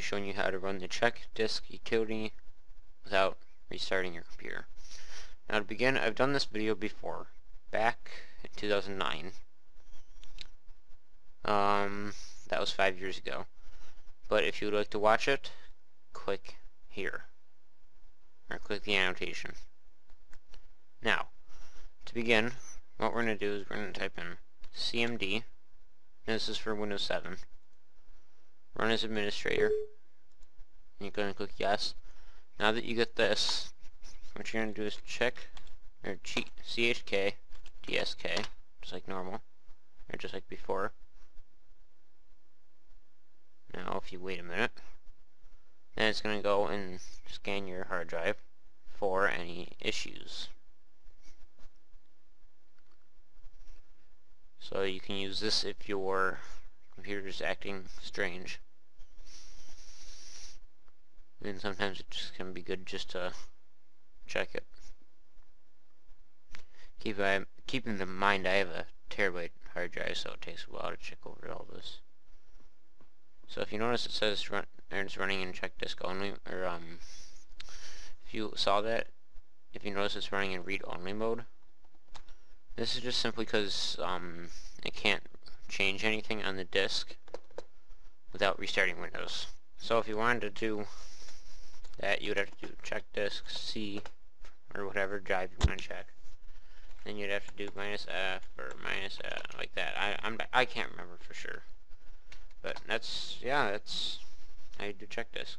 showing you how to run the check disk utility without restarting your computer. Now to begin, I've done this video before, back in 2009. Um, that was five years ago. But if you would like to watch it, click here. Or click the annotation. Now, to begin, what we're going to do is we're going to type in cmd, this is for Windows 7, run as administrator, and you're going to click yes. Now that you get this, what you're going to do is check, or chk, dsk, just like normal, or just like before. Now if you wait a minute, then it's going to go and scan your hard drive for any issues. So you can use this if your computer is acting strange. And sometimes it just can be good just to check it. Keep, I, keep in mind I have a terabyte hard drive, so it takes a while to check over all this. So if you notice it says run, it's running in check disk only, or um, if you saw that, if you notice it's running in read only mode, this is just simply because um, it can't change anything on the disk without restarting Windows. So if you wanted to do that, you would have to do check disk C or whatever drive you want to check. Then you'd have to do minus F or minus F, like that. I I'm I can't remember for sure. But that's yeah, that's how you do check disk.